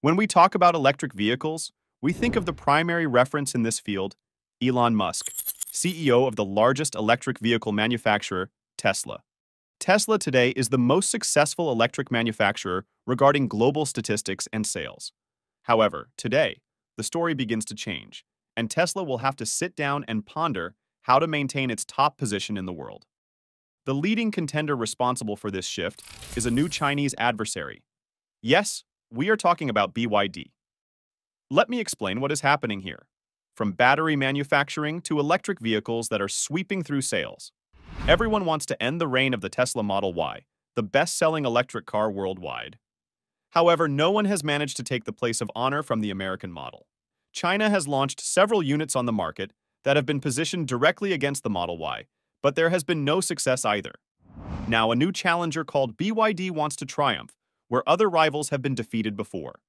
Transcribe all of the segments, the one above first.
When we talk about electric vehicles, we think of the primary reference in this field, Elon Musk, CEO of the largest electric vehicle manufacturer, Tesla. Tesla today is the most successful electric manufacturer regarding global statistics and sales. However, today, the story begins to change, and Tesla will have to sit down and ponder how to maintain its top position in the world. The leading contender responsible for this shift is a new Chinese adversary. Yes, we are talking about BYD. Let me explain what is happening here. From battery manufacturing to electric vehicles that are sweeping through sales. Everyone wants to end the reign of the Tesla Model Y, the best-selling electric car worldwide. However, no one has managed to take the place of honor from the American model. China has launched several units on the market that have been positioned directly against the Model Y, but there has been no success either. Now, a new challenger called BYD wants to triumph, where other rivals have been defeated before.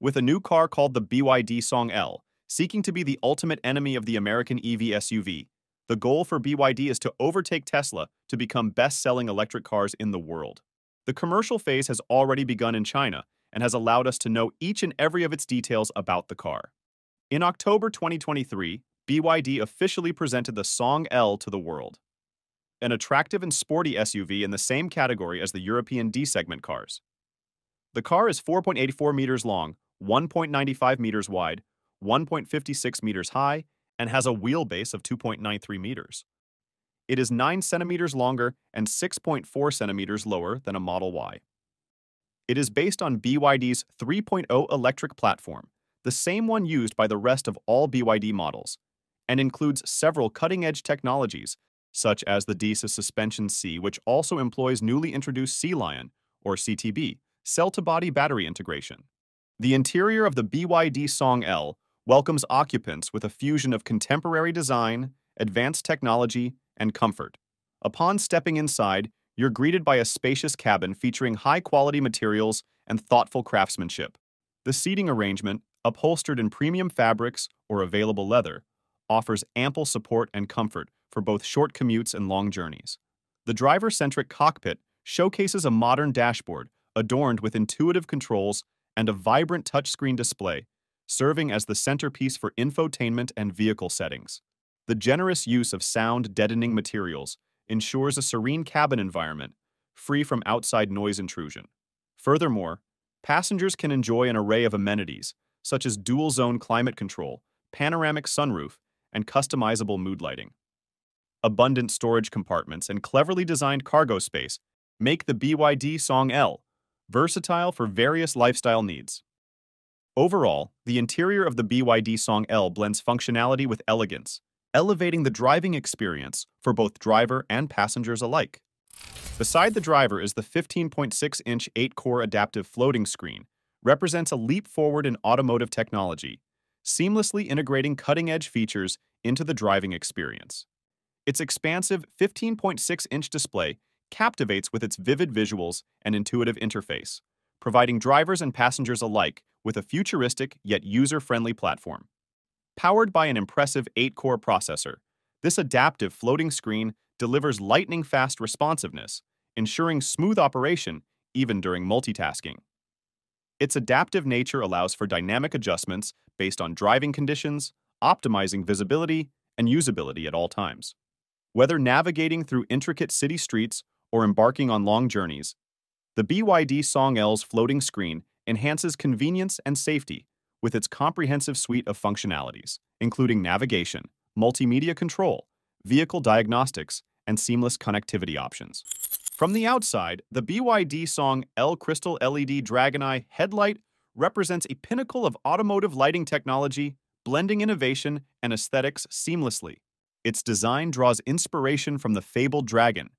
With a new car called the BYD Song L, seeking to be the ultimate enemy of the American EV SUV, the goal for BYD is to overtake Tesla to become best-selling electric cars in the world. The commercial phase has already begun in China and has allowed us to know each and every of its details about the car. In October 2023, BYD officially presented the Song L to the world. An attractive and sporty SUV in the same category as the European D-segment cars. The car is 4.84 meters long, 1.95 meters wide, 1.56 meters high, and has a wheelbase of 2.93 meters. It is 9 centimeters longer and 6.4 centimeters lower than a Model Y. It is based on BYD's 3.0 electric platform, the same one used by the rest of all BYD models, and includes several cutting-edge technologies, such as the DESA Suspension C, which also employs newly introduced C-Lion, or CTB, cell-to-body battery integration. The interior of the BYD Song L welcomes occupants with a fusion of contemporary design, advanced technology, and comfort. Upon stepping inside, you're greeted by a spacious cabin featuring high-quality materials and thoughtful craftsmanship. The seating arrangement, upholstered in premium fabrics or available leather, offers ample support and comfort for both short commutes and long journeys. The driver-centric cockpit showcases a modern dashboard adorned with intuitive controls and a vibrant touchscreen display, serving as the centerpiece for infotainment and vehicle settings. The generous use of sound-deadening materials ensures a serene cabin environment, free from outside noise intrusion. Furthermore, passengers can enjoy an array of amenities, such as dual-zone climate control, panoramic sunroof, and customizable mood lighting. Abundant storage compartments and cleverly designed cargo space make the BYD Song L versatile for various lifestyle needs. Overall, the interior of the BYD Song L blends functionality with elegance, elevating the driving experience for both driver and passengers alike. Beside the driver is the 15.6-inch 8-core adaptive floating screen, represents a leap forward in automotive technology, seamlessly integrating cutting-edge features into the driving experience. Its expansive 15.6-inch display captivates with its vivid visuals and intuitive interface, providing drivers and passengers alike with a futuristic yet user-friendly platform. Powered by an impressive 8-core processor, this adaptive floating screen delivers lightning-fast responsiveness, ensuring smooth operation even during multitasking. Its adaptive nature allows for dynamic adjustments based on driving conditions, optimizing visibility and usability at all times. Whether navigating through intricate city streets or embarking on long journeys, the BYD Song L's floating screen enhances convenience and safety with its comprehensive suite of functionalities, including navigation, multimedia control, vehicle diagnostics, and seamless connectivity options. From the outside, the BYD Song L Crystal LED Dragon Eye headlight represents a pinnacle of automotive lighting technology, blending innovation and aesthetics seamlessly. Its design draws inspiration from the fabled dragon,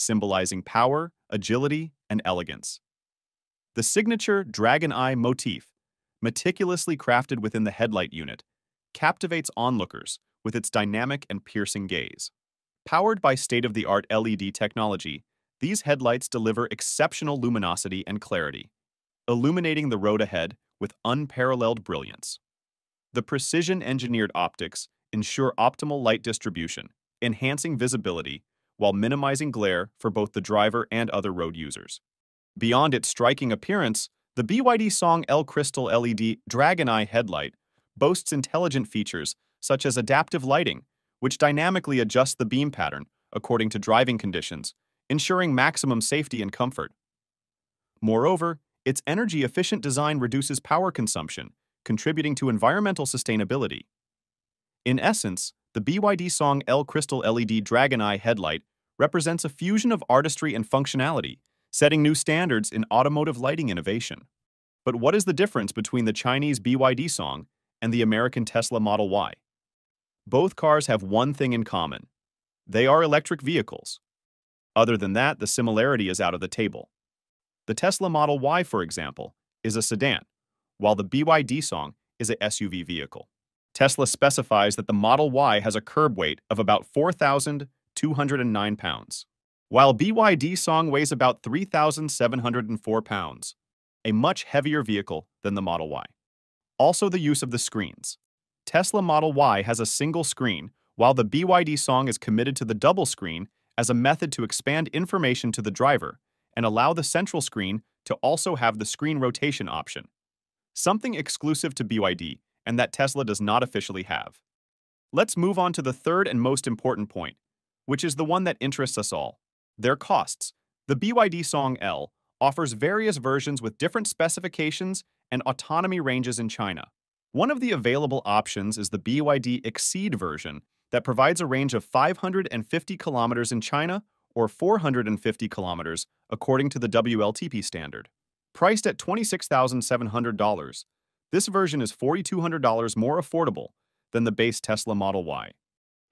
symbolizing power, agility, and elegance. The signature dragon eye motif, meticulously crafted within the headlight unit, captivates onlookers with its dynamic and piercing gaze. Powered by state-of-the-art LED technology, these headlights deliver exceptional luminosity and clarity, illuminating the road ahead with unparalleled brilliance. The precision-engineered optics ensure optimal light distribution, enhancing visibility while minimizing glare for both the driver and other road users. Beyond its striking appearance, the BYD Song L Crystal LED Dragon Eye headlight boasts intelligent features such as adaptive lighting, which dynamically adjusts the beam pattern according to driving conditions, ensuring maximum safety and comfort. Moreover, its energy-efficient design reduces power consumption, contributing to environmental sustainability. In essence, the BYD Song L Crystal LED Dragon Eye headlight represents a fusion of artistry and functionality, setting new standards in automotive lighting innovation. But what is the difference between the Chinese BYD Song and the American Tesla Model Y? Both cars have one thing in common. They are electric vehicles. Other than that, the similarity is out of the table. The Tesla Model Y, for example, is a sedan, while the BYD Song is a SUV vehicle. Tesla specifies that the Model Y has a curb weight of about 4,209 pounds, while BYD Song weighs about 3,704 pounds, a much heavier vehicle than the Model Y. Also the use of the screens. Tesla Model Y has a single screen, while the BYD Song is committed to the double screen as a method to expand information to the driver and allow the central screen to also have the screen rotation option, something exclusive to BYD and that Tesla does not officially have. Let's move on to the third and most important point, which is the one that interests us all their costs. The BYD Song L offers various versions with different specifications and autonomy ranges in China. One of the available options is the BYD Exceed version that provides a range of 550 kilometers in China or 450 kilometers according to the WLTP standard. Priced at $26,700, this version is $4,200 more affordable than the base Tesla Model Y.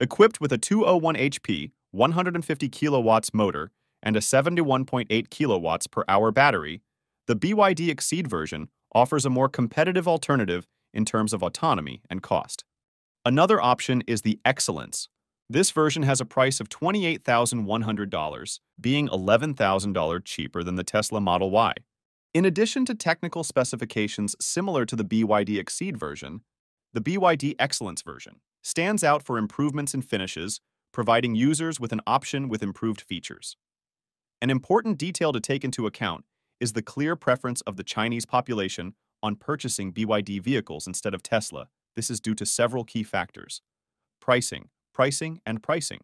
Equipped with a 201 HP, 150 kilowatts motor, and a 71.8 kilowatts per hour battery, the BYD Exceed version offers a more competitive alternative in terms of autonomy and cost. Another option is the Excellence. This version has a price of $28,100, being $11,000 cheaper than the Tesla Model Y. In addition to technical specifications similar to the BYD Exceed version, the BYD Excellence version stands out for improvements in finishes, providing users with an option with improved features. An important detail to take into account is the clear preference of the Chinese population on purchasing BYD vehicles instead of Tesla. This is due to several key factors. Pricing, pricing, and pricing.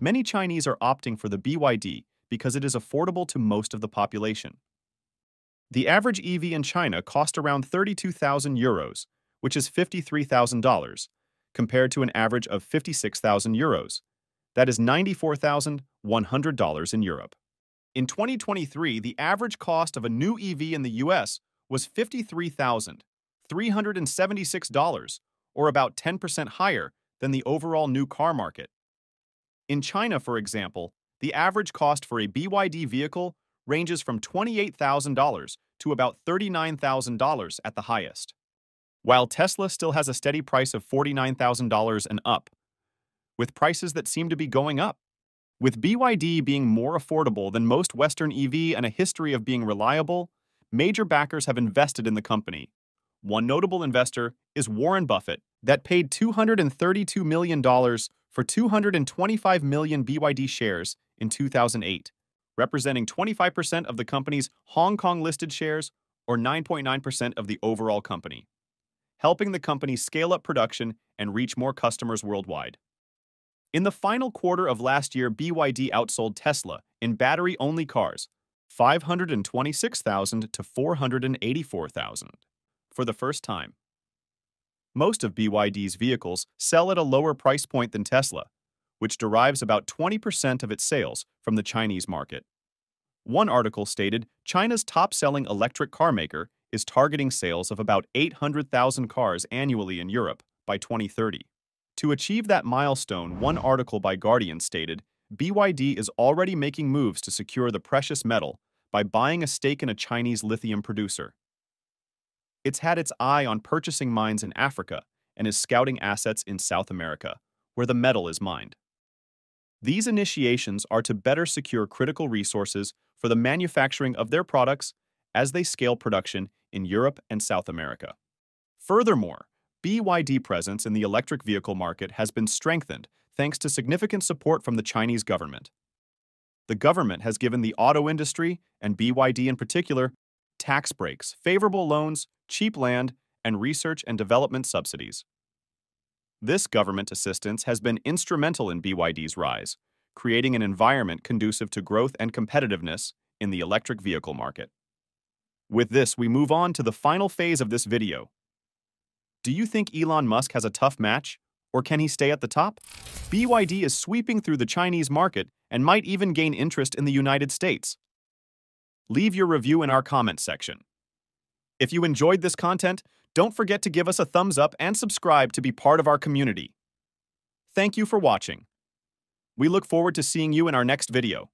Many Chinese are opting for the BYD because it is affordable to most of the population. The average EV in China cost around 32,000 euros, which is $53,000, compared to an average of 56,000 euros. That is $94,100 in Europe. In 2023, the average cost of a new EV in the US was $53,376, or about 10% higher than the overall new car market. In China, for example, the average cost for a BYD vehicle ranges from $28,000 to about $39,000 at the highest, while Tesla still has a steady price of $49,000 and up, with prices that seem to be going up. With BYD being more affordable than most Western EV and a history of being reliable, major backers have invested in the company. One notable investor is Warren Buffett, that paid $232 million for 225 million BYD shares in 2008 representing 25% of the company's Hong Kong listed shares or 9.9% of the overall company, helping the company scale up production and reach more customers worldwide. In the final quarter of last year, BYD outsold Tesla in battery only cars 526,000 to 484,000 for the first time. Most of BYD's vehicles sell at a lower price point than Tesla, which derives about 20% of its sales from the Chinese market. One article stated China's top-selling electric car maker is targeting sales of about 800,000 cars annually in Europe by 2030. To achieve that milestone, one article by Guardian stated, BYD is already making moves to secure the precious metal by buying a stake in a Chinese lithium producer. It's had its eye on purchasing mines in Africa and is scouting assets in South America, where the metal is mined. These initiations are to better secure critical resources for the manufacturing of their products as they scale production in Europe and South America. Furthermore, BYD presence in the electric vehicle market has been strengthened thanks to significant support from the Chinese government. The government has given the auto industry, and BYD in particular, tax breaks, favorable loans, cheap land, and research and development subsidies. This government assistance has been instrumental in BYD's rise, creating an environment conducive to growth and competitiveness in the electric vehicle market. With this, we move on to the final phase of this video. Do you think Elon Musk has a tough match, or can he stay at the top? BYD is sweeping through the Chinese market and might even gain interest in the United States. Leave your review in our comments section. If you enjoyed this content, don't forget to give us a thumbs up and subscribe to be part of our community. Thank you for watching. We look forward to seeing you in our next video.